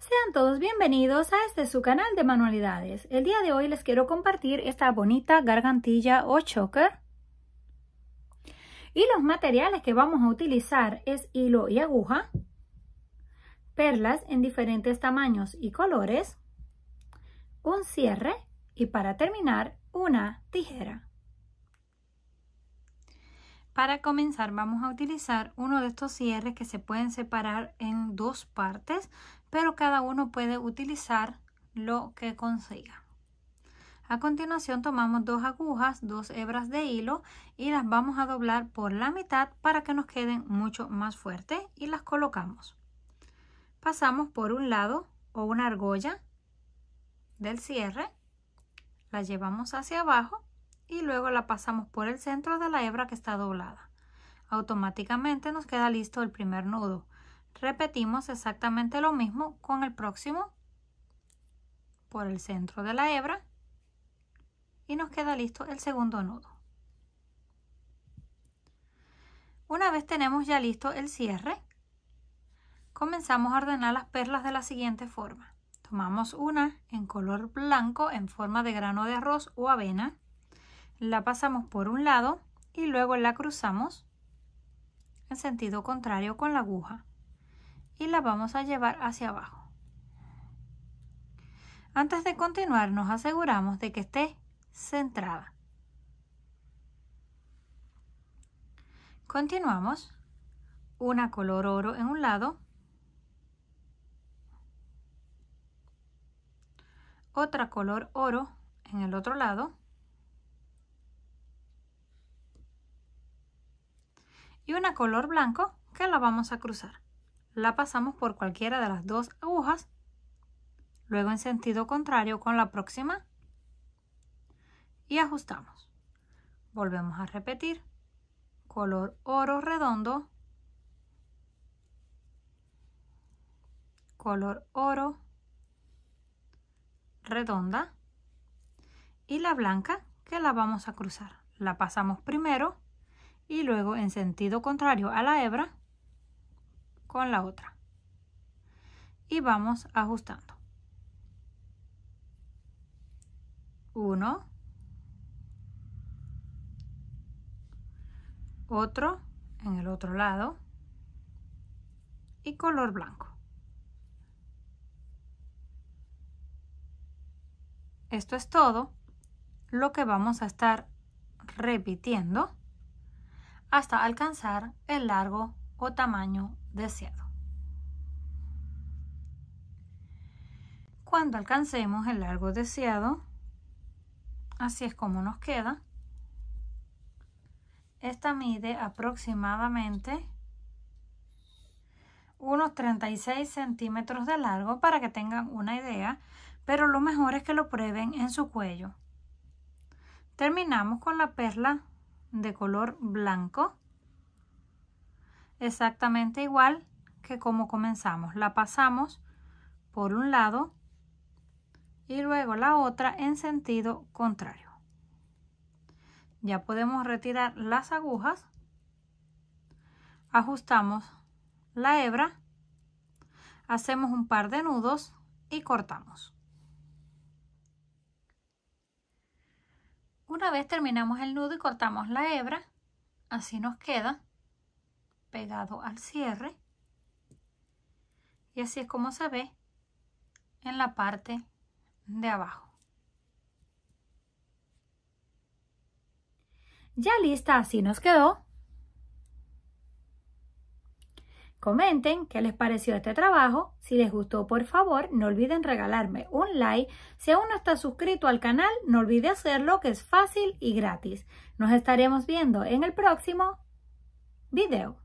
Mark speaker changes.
Speaker 1: Sean todos bienvenidos a este su canal de manualidades. El día de hoy les quiero compartir esta bonita gargantilla o choker. Y los materiales que vamos a utilizar es hilo y aguja, perlas en diferentes tamaños y colores, un cierre y para terminar una tijera. Para comenzar vamos a utilizar uno de estos cierres que se pueden separar en dos partes, pero cada uno puede utilizar lo que consiga. A continuación tomamos dos agujas, dos hebras de hilo y las vamos a doblar por la mitad para que nos queden mucho más fuertes y las colocamos. Pasamos por un lado o una argolla del cierre, la llevamos hacia abajo y luego la pasamos por el centro de la hebra que está doblada. Automáticamente nos queda listo el primer nudo. Repetimos exactamente lo mismo con el próximo por el centro de la hebra y nos queda listo el segundo nudo. Una vez tenemos ya listo el cierre, comenzamos a ordenar las perlas de la siguiente forma. Tomamos una en color blanco en forma de grano de arroz o avena la pasamos por un lado y luego la cruzamos en sentido contrario con la aguja y la vamos a llevar hacia abajo. Antes de continuar nos aseguramos de que esté centrada. Continuamos una color oro en un lado, otra color oro en el otro lado y una color blanco que la vamos a cruzar. La pasamos por cualquiera de las dos agujas, luego en sentido contrario con la próxima y ajustamos. Volvemos a repetir. Color oro redondo, color oro redonda y la blanca que la vamos a cruzar. La pasamos primero y luego en sentido contrario a la hebra con la otra. Y vamos ajustando. Uno. Otro en el otro lado. Y color blanco. Esto es todo lo que vamos a estar repitiendo hasta alcanzar el largo o tamaño deseado. Cuando alcancemos el largo deseado, así es como nos queda. Esta mide aproximadamente unos 36 centímetros de largo para que tengan una idea, pero lo mejor es que lo prueben en su cuello. Terminamos con la perla de color blanco. Exactamente igual que como comenzamos. La pasamos por un lado y luego la otra en sentido contrario. Ya podemos retirar las agujas. Ajustamos la hebra. Hacemos un par de nudos y cortamos. Una vez terminamos el nudo y cortamos la hebra, así nos queda pegado al cierre. Y así es como se ve en la parte de abajo. Ya lista, así nos quedó. Comenten qué les pareció este trabajo. Si les gustó, por favor, no olviden regalarme un like. Si aún no estás suscrito al canal, no olvide hacerlo, que es fácil y gratis. Nos estaremos viendo en el próximo video.